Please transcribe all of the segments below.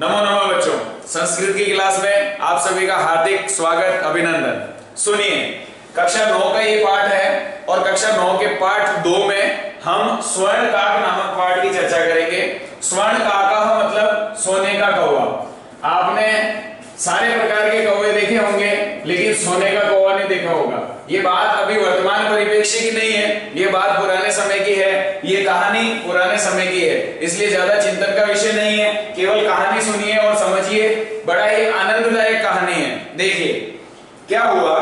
नमो नमो बच्चों, संस्कृत की क्लास में आप सभी का हार्दिक स्वागत, अभिनंदन। सुनिए, कक्षा नौ का ये पाठ है और कक्षा नौ के पाठ दो में हम स्वर्ण काक नामक पाठ की चर्चा करेंगे। स्वर्ण काका मतलब सोने का कौवा। आपने सारे प्रकार के कौवे देखे होंगे, लेकिन सोने का कौवा नहीं देखा होगा। ये बात अभी वर्तमान परिप्रेक्ष्य की नहीं है, ये बात पुराने समय की है। ये कहानी पुराने समय की है। इसलिए ज़्यादा चिंतन का विषय नहीं है, केवल कहानी सुनिए और समझिए। बड़ा ही आनंददायक कहानी है। देखिए, क्या हुआ?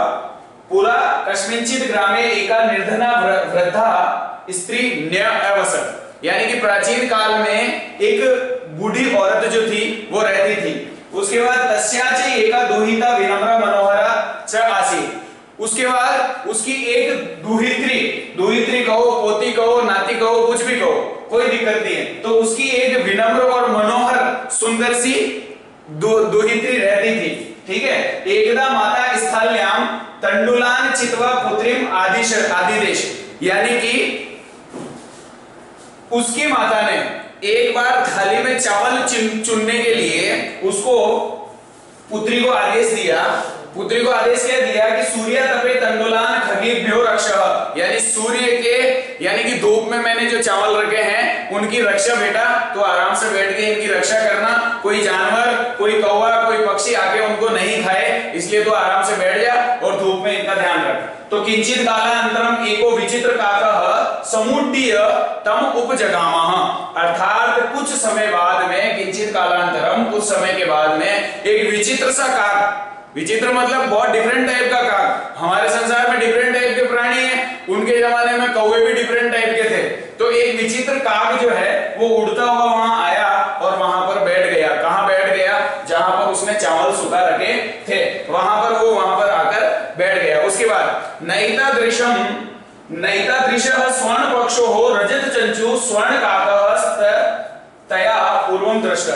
पुरा कश्मीचित ग्रामे एका निर्धना वृद्धा स्त्री न्य अवसर। यानी कि प्राचीन काल में एक बूढ़ी औरत जो थी, वो रहती थी। उसके बाद तस्याचे एका दुहिता विनम्र मनोहरा च आसी। उसके बाद उसकी एक दुहित्री दुहित्री कहो, पोती कहो कहो, कुछ भी कहो, कोई दिक्कत नहीं है। तो उसकी एक विनम्र और मनोहर, सुंदर सी दुहित्री रहती थी, ठीक है? एकदा माता स्थल्याम, तंडुलान, चितवा, पुत्रिम आदिश आदिदेश यानी कि उसकी माता ने एक बार थाली में चावल चुनने के लिए उसको पुत्री को आदेश दिया। पुत्री को आदेश क्या दिया कि सूर्य तपे तंडुलान खगीभ्यो रक्ष। यानी सूर्य के यानी कि धूप में मैंने जो चावल रखे हैं, उनकी रक्षा बेटा तो आराम से बैठ के इनकी रक्षा करना। कोई जानवर, कोई कौवा, कोई पक्षी आके उनको नहीं खाए, इसलिए तो आराम से बैठ जा और धूप में इनका ध्यान रख। तो किंचित कालांतरम एको विचित्र काकः समुड्डीय तम उपजगामः। अर्थात कुछ समय बाद में, किंचित कालांतरम कुछ समय के बाद में, एक विचित्र सा काक। विचित्र मतलब बहुत डिफरेंट टाइप का काक। हमारे संसार में डिफरेंट टाइप के प्राणी हैं। उनके जमाने में कौवे भी डिफरेंट टाइप के थे। तो एक विचित्र काग जो है, वो उड़ता हुआ वहाँ आया और वहाँ पर बैठ गया। कहाँ बैठ गया? जहाँ पर उसने चावल सुखा रखे थे। वहाँ पर वो, वहाँ पर आकर बैठ गया। उसके बाद नैता दृश्यम नैता दृश्य स्वर्ण पक्षो हो, रजत चंचु स्वर्ण काक तया पूर्वम दृष्ट।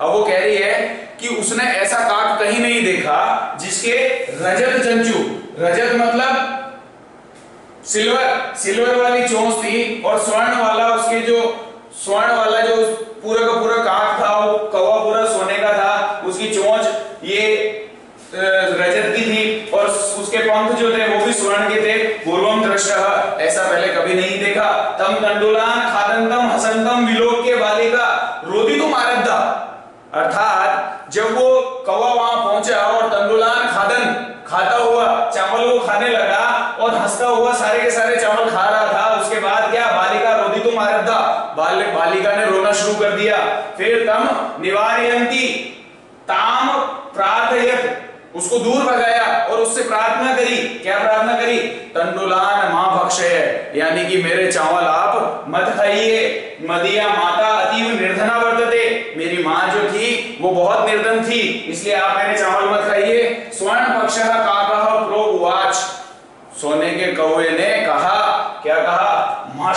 अब वो कह रही है कि उसने ऐसा काक कहीं नहीं देखा जिसके रजत चंचू, रजत मतलब सिल्वर सिल्वर वाली चोंच थी और स्वर्ण वाला, उसके जो, स्वर्ण वाला जो पूरा का पूरा काक था, वो कवा पूरा सोने का था, उसकी चोंच ये रजत की थी और उसके पंख जो थे, वो भी स्वर्ण के थे। पूर्वम दृष्ट, ऐसा पहले कभी नहीं देखा। तम तंडुलान खादंतम हसंतम विलोक के बालिका, रोदी तो मारद्दा अर्थात, जब वो कौवा वहाँ पहुँचा और तंडुलान खादन खाता हुआ चावल को खाने लगा और हंसता हुआ सारे के सारे चावल खा रहा था उसके बाद क्या बालिका रोदी तो मारद्दा बाल, बालिका ने रोना शुरू कर दिया। फिर तम निवारयंती ताम प्रार्थयत। उसको दूर भगाया और उससे प्रार्थना करी। क्या प्रार्थना करी? तंडुलान माँ भक्षय यानी कि मेरे चावल आप मत खाइए। मदिया माता अतीव निर्धना वर्तते। मेरी माँ जो थी, वो बहुत निर्धन थी। इसलिए आप मेरे चावल मत खाइए। स्वर्ण पक्ष काकह प्रो उवाच सोने के कौवे ने कहा, क्या कहा? माँ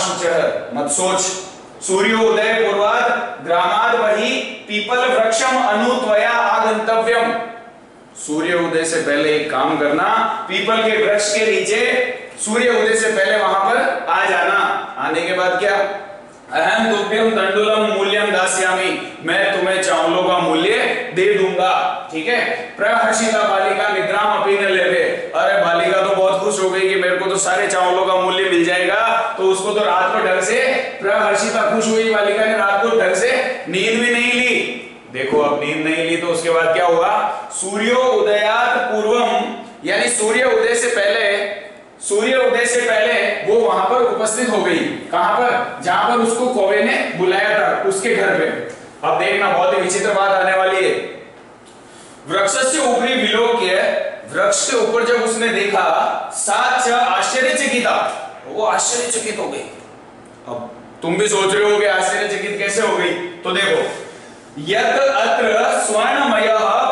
मत सोच। सूर्योदय पूर्वाद, ग्रामाद वही पीपल वृक्षम अनुत्वया आगंतव्यम सूर्य उदय से पहले एक काम करना, पीपल के वृक्ष के नीचे सूर्य उदय से पहले वहाँ पर आ जाना। आने के बाद क्या? अहम तुभ्यम तंडुलम मूल्यम दास्यामी। मैं तुम्हें चावलों का मूल्य दे दूँगा। ठीक है? प्रहर्षिता बालिका निद्राम अपनी लेवे अरे खुश हो गई कि मेरे को तो सारे चावलों का मूल्य मिल जाएगा तो उसको तो रात को ढंग से प्रहर्षिता खुश हुई बालिका ने रात को ढंग से नींद भी नहीं ली। देखो, अब नींद नहीं ली तो उसके बाद क्या हुआ? सूर्यो उदयात पूर्वम, यानी सूर्य उदय से पहले, सूर्य उदय से पहले वो वहाँ पर उपस्थित हो गई। कहाँ पर? जहाँ पर उसको कौवे ने बुलाया था, उसके घर पे। अब देखना, बहुत ही विचित्र बात आने वाली है। वृक्ष से ऊपरी विलोक्य वृक्ष के ऊपर जब उसने देखा, सात आश्चर्यचकिता वो आश्चर्यचकित हो गई। अब तुम भी सोच रहे हो कि आश्चर्यचकित कैसे हो गई? तो देखो यत अत्र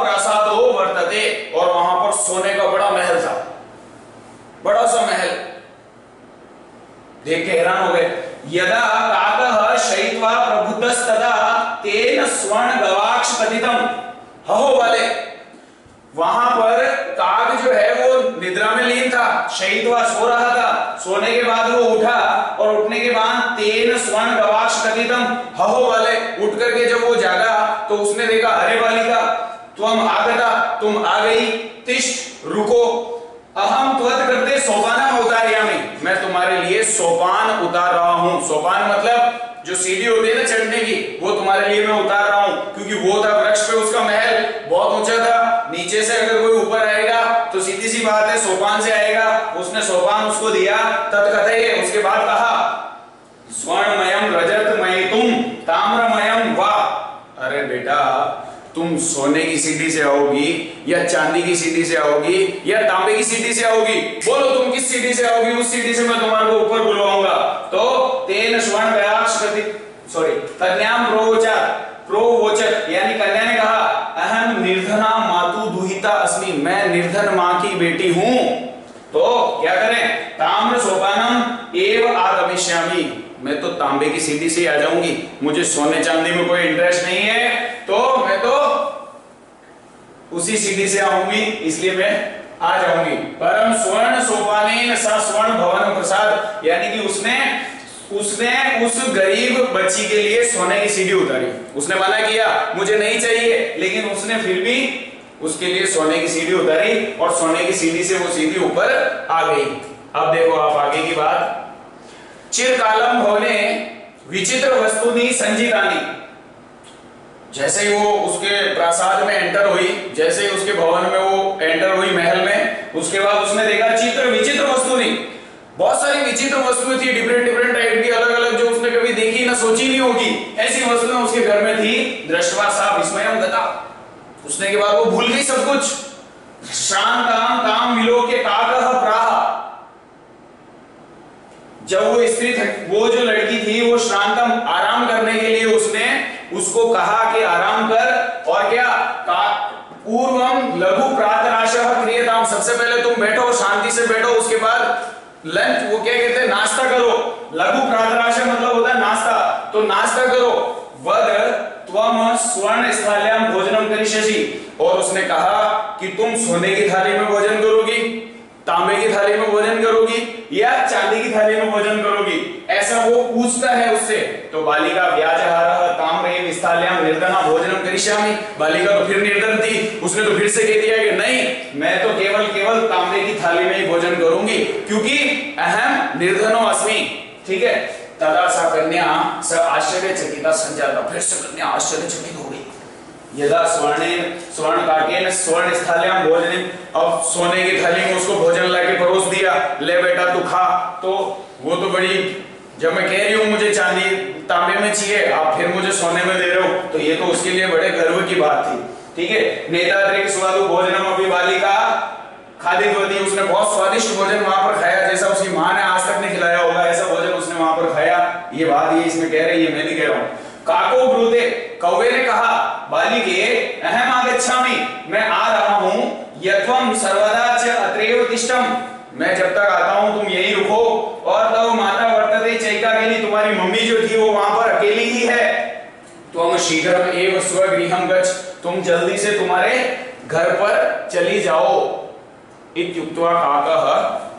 प्रसादो वर्तते, और वहाँ पर सोने का बड़ा महल था। बड़ा सा महल। देख के हैरान हो गए। यदा काकः शयित्वा प्रबुद्धस्तदा तेन स्वर्ण गवाक्ष कथितम हहो वाले वहाँ पर काग जो है वो निद्रा में लीन था, शहीद हुआ, सो रहा था। सोने के बाद वो उठा और उठने के बाद तेन स्वर्ण गवाक्ष कथितम हहो वाले उठ करके जब वो जागा तो उसने देखा, अरे बालिका, तुम आगता तुम आ गई, तिष्ठ, रुको। अहम त्वत करते सोपाना उतारियामी मैं तुम्हारे लिए सोपान उतार रहा हूँ। सोपान मतलब जो सीढ़ी होती है ना चढ़ने की, वो तुम्हारे लिए मैं उतार रहा हूँ, क्योंकि वो था वृक्ष पे उसका महल, बहुत ऊँचा था। से अगर कोई ऊपर आएगा तो सीधी सी बात है, सोपान से आएगा। उसने सोपान उसको दिया तत्कथे उसके बाद कहा स्वर्णमयम रजतमय तुम ताम्रमयम वाह अरे बेटा, तुम सोने की सीढ़ी से आओगी, या चांदी की सीढ़ी से आओगी, या तांबे की सीढ़ी से आओगी? बोलो, तुम किस सीढ़ी से आओगी? उस सीढ़ी से मैं तुम्हारे को ऊपर बुलवाऊँगा। तो तेन स्वर्ण सॉरी कन्याम प्रोवचत प्रोवचत, यानी कन्या ने दुहिता मैं निर्धन माँ की बेटी हूँ। तो क्या करें? ताम्र सोपानम एव आगमिष्यामि। मैं तो तांबे की सीढ़ी से आ जाऊँगी। मुझे सोने चांदी में कोई इंटरेस्ट नहीं है। तो मैं तो उसी सीढ़ी से आऊँगी, इसलिए मैं आ जाऊँगी। परम स्वर्ण सोपाने सा स्वर्ण भवन प्रसाद। यानी कि उसने उसने उस गरीब बच्ची के लिए सोने की सीढ़ी उतारी। उसने मना किया, मुझे नहीं चाहिए। लेकिन उसने फिर भी उसके लिए सोने की सीढ़ी उतरी और सोने की सीढ़ी से वो सीढ़ी ऊपर आ गई। अब देखो आप आगे की बात। चिरकालम होने विचित्र वस्तु नहीं संजीतानी जैसे ही वो उसके प्रासाद में एंटर हुई, जैसे ही उसके भवन में वो एंटर हुई महल में, उसके बाद उसने देखा चित्र विचित्र वस्तु नहीं बहुत सारी विचित्र वस्तुएँ थी डिफरेंट डिफरेंट टाइप की अलग अलग जो उसने कभी देखी, ना सोची नहीं होगी। ऐसी वस्तुएँ उसके घर में थी, दृष्टवा सा विस्मय गता। उसने के बाद वो भूल गई सब कुछ। शांताम काम मिलो के काकह प्राह। जब वो स्त्री वो जो लड़की थी, वो श्रांतम आराम करने के लिए उसने उसको कहा कि आराम कर। और क्या? का पूर्वम लघु प्रातराश क्रियताम। सबसे पहले तुम बैठो, शांति से बैठो, उसके बाद लंच वो क्या कहते हैं? नाश्ता करो। लघु प्रातराश मतलब होता है नाश्ता। तो नाश्ता करो। वद त्वम स्वर्ण स्थाल्याम भोजनम करिष्यसि। और उसने कहा कि तुम सोने की थाली में भोजन करोगी, तांबे की थाली में भोजन करोगी, या चांदी की थाली में भोजन करोगी। ऐसा वो पूछता है उससे तो बालिका व्याजहार निर्धना भोजनम करिष्यामि। बालिका तो फिर निर्धन थी उसने तो फिर से कह दिया कि नहीं, मैं तो केवल केवल तांबे की थाली में ही भोजन करूँगी, क्योंकि अहम निर्धनो अस्मि। ठीक है? तदा सा कन्या स आश्चर्यचकिता संजाता। फिर से कन्या आश्चर्यचकित हो गई। यदा स्वर्ण स्वर्ण काटेन स्वर्ण स्थाल्याम भोजन अब सोने की थाली में उसको भोजन लाके परोस दिया। ले बेटा, तू खा। तो वो तो बड़ी जब मैं कह रही हूँ, मुझे चांदी तांबे में चाहिए, आप फिर मुझे सोने में दे रहे हो। तो ये तो उसके लिए बड़े गर्व की बात थी। ठीक है? नेता स्वादु भोजनम अभी बालिका खादितवती उसने बहुत स्वादिष्ट भोजन वहाँ पर खाया, जैसा उसकी माँ ने आज तक नहीं खिलाया होगा ऐसा भोजन उसने वहाँ पर खाया ये बात ये इसमें कह रही है, मैं नहीं कह रहा हूँ। काको ब्रूते, कौवे ने कहा, बालिके, अहम आगच्छामि, मैं आ रहा हूँ यत्वम सर्वदा च अत्रैव तिष्ठम। मैं जब तक आता हूँ, तुम यही रुको, और तब माता वर्तते चैका के लिए तुम्हारी मम्मी जो थी, वो वहाँ पर अकेली ही है। तुम शीघ्र एव स्वगृहम गच्छ, तुम जल्दी से तुम्हारे घर पर चली जाओ। इत्युक्त्वा काकः,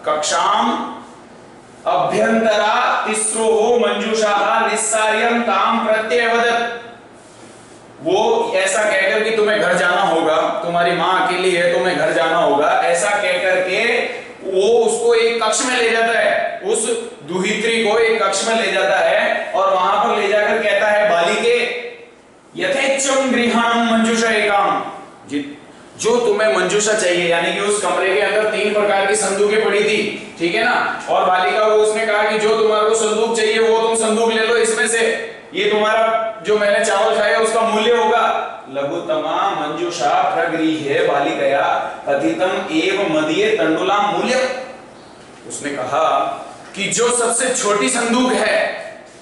कक्षाम अभ्यंतरा तिस्रो निस्सार्यम काम प्रत्यवदत। वो ऐसा कहकर कि तुम्हें घर जाना होगा, तुम्हारी माँ अकेली है, तुम्हें घर जाना होगा, ऐसा कहकर के वो उसको एक कक्ष में ले जाता है। उस दुहित्री को एक कक्ष में ले जाता है और वहाँ पर ले जाकर कहता है, बालिके यथेच्छम गृहाणम मंजूषा एकाम जो तुम्हें मंजूषा चाहिए, यानी कि उस कमरे के अंदर तीन प्रकार की संदूकें पड़ी थी, ठीक है ना? और बालिका को उसने कहा कि जो तुम्हारे को संदूक चाहिए, वो तुम संदूक ले लो ये तुम्हारा जो मैंने चावल खाया उसका मूल्य होगा। लघुतमा मंजूषा प्रगृह बालिकया कथितम एव मदीय तंडुला मूल्य उसने कहा कि जो सबसे छोटी संदूक है,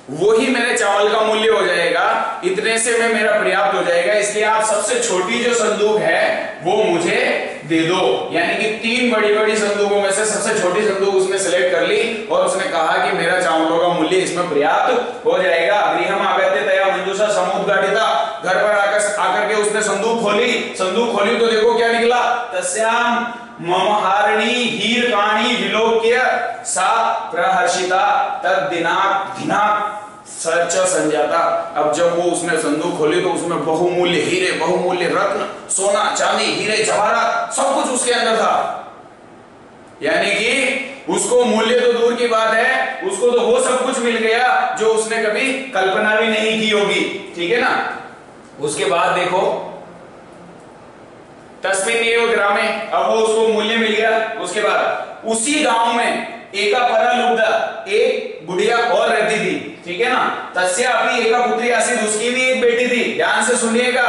वो ही मेरे चावल का मूल्य हो जाएगा। इतने से मैं मेरा पर्याप्त हो जाएगा। इसलिए आप सबसे छोटी जो संदूक है, वो मुझे दे दो। यानी कि तीन बड़ी बड़ी संदूकों में से सबसे छोटी संदूक उसने सिलेक्ट कर ली और उसने कहा कि मेरा चावलों का मूल्य इसमें पर्याप्त हो जाएगा। गृह आगत्य तया मंजूषा समुद्घाटिता घर पर आकर आकर के उसने संदूक खोली। संदूक खोली तो देखो क्या निकला। तस्याम ममहारणी हीर काणी विलोक्य सा प्रहर्षिता तद दिनाक दिनाक सच संजाता अब जब वो उसने संदूक खोली तो उसमें बहुमूल्य हीरे, बहुमूल्य रत्न, सोना, चांदी, हीरे, जवाहरात, सब कुछ उसके अंदर था। यानी कि उसको मूल्य तो दूर की बात है, उसको तो वो सब कुछ मिल गया जो उसने कभी कल्पना भी नहीं की होगी। ठीक है ना? उसके बाद देखो तस्मिन एव ग्रामे अब वो उसको मूल्य मिल गया। उसके बाद उसी गाँव में एका परलुब्धा, एक बुढ़िया और रहती थी, ठीक है ना? तस्या अपनी एका पुत्री आसिद उसकी भी एक बेटी थी. ध्यान से सुनिएगा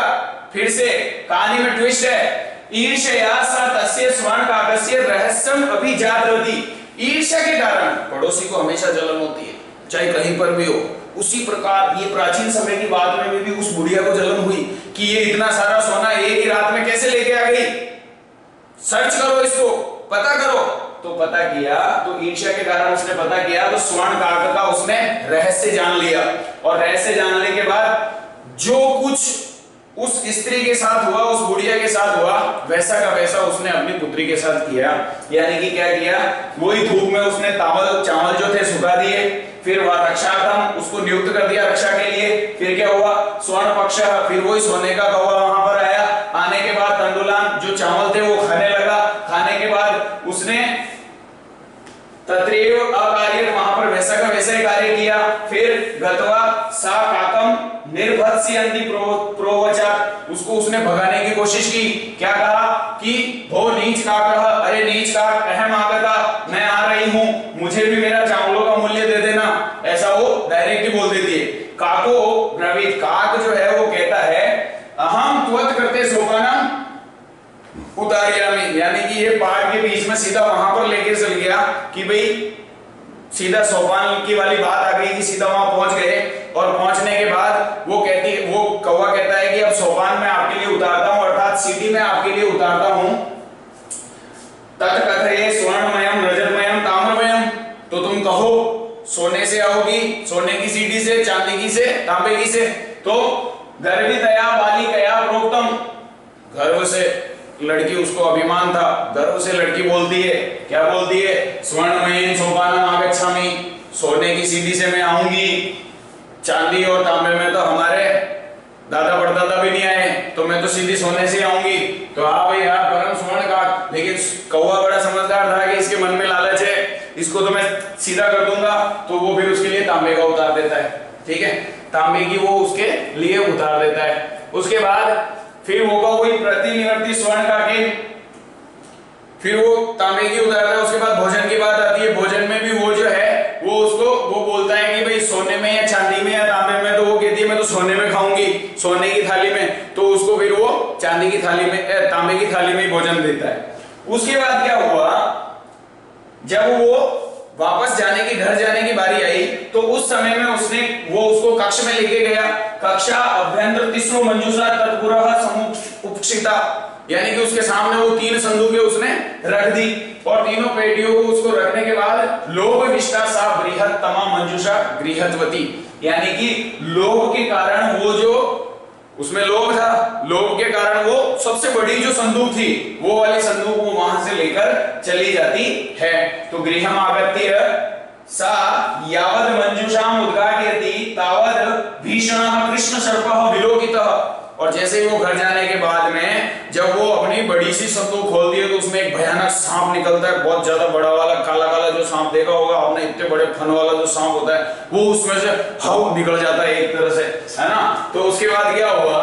फिर से कहानी में ट्विस्ट है. ईर्ष्या सा तस्य स्वर्ण काकस्य रहस्यम अभी जागृति ईर्ष्या के कारण पड़ोसी को हमेशा जलन होती है. चाहे कहीं पर भी हो, उसी प्रकार ये प्राचीन समय की बात में भी उस बुढ़िया को जलन हुई कि ये इतना सारा सोना एक ही रात में कैसे लेके आ गई? सर्च करो इसको, पता करो। तो पता किया तो ईर्ष्या के कारण उसने पता किया तो स्वर्ण काक का उसने रहस्य जान लिया। और रहस्य जानने के बाद जो कुछ उस स्त्री के साथ हुआ, उस बुढ़िया के साथ हुआ, वैसा का वैसा उसने अपनी पुत्री के साथ किया। यानी कि क्या किया? वही धूप में उसने चावल चावल जो थे सुखा दिए, फिर वह रक्षार्थम उसको नियुक्त कर दिया रक्षा के लिए। फिर क्या हुआ? स्वर्ण पक्ष, फिर वही सोने का कौवा वहाँ पर आया। आने के बाद तंडुलान जो चावल थे वो खाने लगा। खाने के बाद उसने तत्रेव अकार्य वहाँ पर वैसा का वैसा ही कार्य किया। फिर गतवा सा काकम निर्भत्स्यन्ति प्रोवचा उसको उसने भगाने की कोशिश की। क्या कहा? कि भो नीच काक, अरे नीच का अहम आगता मैं आ रही हूँ। मुझे भी मेरा चावलों का मूल्य दे देना ऐसा वो डायरेक्ट ही बोल देती है काको ब्रवीत काक जो है वो कहता है अहम त्वत करते सोपानम उतारिया में यानी ये पहाड़ के बीच में सीधा वहाँ पर लेके चल गया कि भाई, सीधा सोपान की वाली बात आ गई कि सीधा वहाँ पहुँच गए। और पहुँचने के बाद वो कहती, वो कौवा कहता है कि अब सोपान में आपके लिए उतारता हूँ, अर्थात सिटी में आपके लिए उतारता हूँ। तथ तत्कथये स्वर्णमयम, रजतमयम, ताम्रमयम तो तुम कहो, सोने से आओगी, सोने की सीढ़ी से, चांदी की से, तांबे की से? तो गर्भितया बाली कया प्रोक्तम, गर्भ से। लड़की उसको अभिमान था। गर्व से लड़की बोलती है, क्या बोलती है? स्वर्ण स्वर्णमयी सोपाना आगच्छामी सोने की सीढ़ी से मैं आऊँगी। चांदी और तांबे में तो हमारे दादा परदादा भी नहीं आए तो मैं तो सीधी सोने से आऊँगी। तो हाँ भाई यार परम स्वर्ण का। लेकिन कौवा बड़ा समझदार था कि इसके मन में लालच है। इसको तो मैं सीधा कर दूँगा तो वो फिर उसके लिए तांबे का उतार देता है। ठीक है? तांबे की वो उसके लिए उतार देता है। उसके बाद फिर वो का वही प्रतिनिवर्ती स्वर्ण का के फिर वो तांबे की उतारता है, उसके बाद भोजन की बात आती है, भोजन में भी वो जो है, वो उसको, वो बोलता है कि भाई सोने में या चांदी में या तांबे में तो वो कहती है, मैं तो सोने में खाऊँगी, सोने की थाली में। तो उसको फिर वो चांदी की थाली में तांबे की थाली में भोजन देता है। उसके बाद क्या हुआ? जब वो वापस जाने की, घर जाने की बारी तो उस समय में उसने, वो उसको कक्ष में लेके गया। कक्षा अभ्यंतर तीसरो मंजूषा तत्पुरः उपक्षिता यानी कि उसके सामने वो तीन संदूकें उसने रख दी और तीनों पेटियों को उसको रखने के बाद लोभ निष्ठा सा बृहत तमा मंजूषा गृहत्वती। यानी कि लोभ के कारण वो जो, उसमें लोभ था, लोभ के कारण वो सबसे बड़ी जो संदूक थी, वो वाली संदूक वो वहाँ से लेकर चली जाती है। तो गृह आगत्य सा यावद मंजूषाम उद्घाटयति, तावद कृष्ण सर्प विलोकित। और जैसे ही वो घर जाने के बाद में, जब वो अपनी बड़ी सी संदूक खोल दी तो उसमें एक भयानक सांप निकलता है, बहुत ज़्यादा बड़ा वाला, काला काला जो सांप देखा होगा आपने, इतने बड़े फन वाला जो सांप होता है, वो उसमें से हाउ निकल जाता है एक तरह से, है ना? तो उसके बाद क्या हुआ?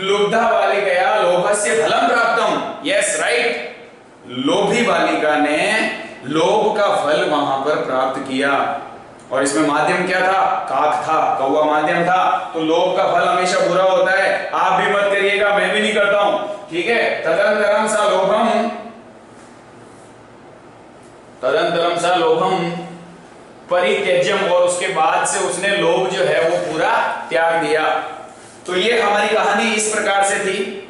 लुब्धा बालिका लोभस्य फलम प्राप्तम। यस राइट लोभी बालिका ने लोभ का फल वहाँ पर प्राप्त किया। और इसमें माध्यम क्या था? काक था, कौवा माध्यम था। तो लोभ का फल हमेशा बुरा होता है। आप भी मत करिएगा, मैं भी नहीं करता हूँ। ठीक है? तदंतरम सा लोभम। तदंतरम सा लोभम परित्यज्यम, और उसके बाद से उसने लोभ जो है वो पूरा त्याग दिया। तो ये हमारी कहानी इस प्रकार से थी।